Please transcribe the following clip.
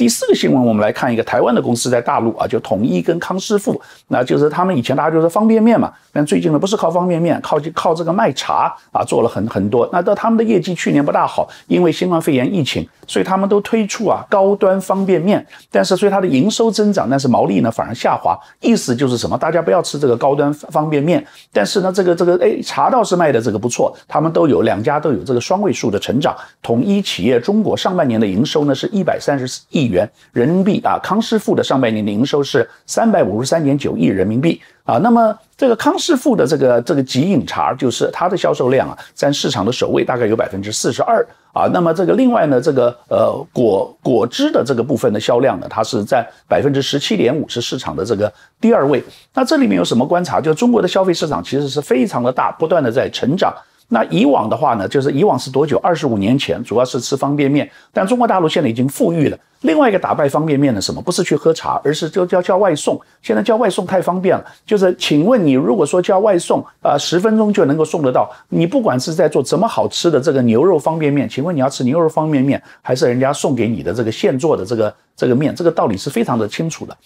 第四个新闻，我们来看一个台湾的公司在大陆啊，就统一跟康师傅，那就是他们以前大家就是方便面嘛，但最近呢不是靠方便面，靠靠这个卖茶啊，做了很很多。那到他们的业绩去年不大好，因为新冠肺炎疫情，所以他们都推出啊高端方便面，但是所以它的营收增长，但是毛利呢反而下滑。意思就是什么？大家不要吃这个高端方便面，但是呢这个这个哎茶倒是卖的这个不错，他们都有两家都有这个双位数的成长。统一企业中国上半年的营收呢是一百三十四亿。元人民币啊，康师傅的上半年的营收是三百五十三点九亿人民币啊。那么这个康师傅的这个这个即饮茶，就是它的销售量啊，占市场的首位，大概有百分之四十二啊。那么这个另外呢，这个呃果果汁的这个部分的销量呢，它是占百分之十七点五，是市场的这个第二位。那这里面有什么观察？就中国的消费市场其实是非常的大，不断的在成长。那以往的话呢，就是以往是多久？二十五年前，主要是吃方便面。但中国大陆现在已经富裕了。另外一个打败方便面的什么？不是去喝茶，而是就叫叫外送。现在叫外送太方便了。就是，请问你如果说叫外送，啊，十分钟就能够送得到，你不管是在做怎么好吃的这个牛肉方便面，请问你要吃牛肉方便面，还是人家送给你的这个现做的这个这个面？这个道理是非常的清楚的。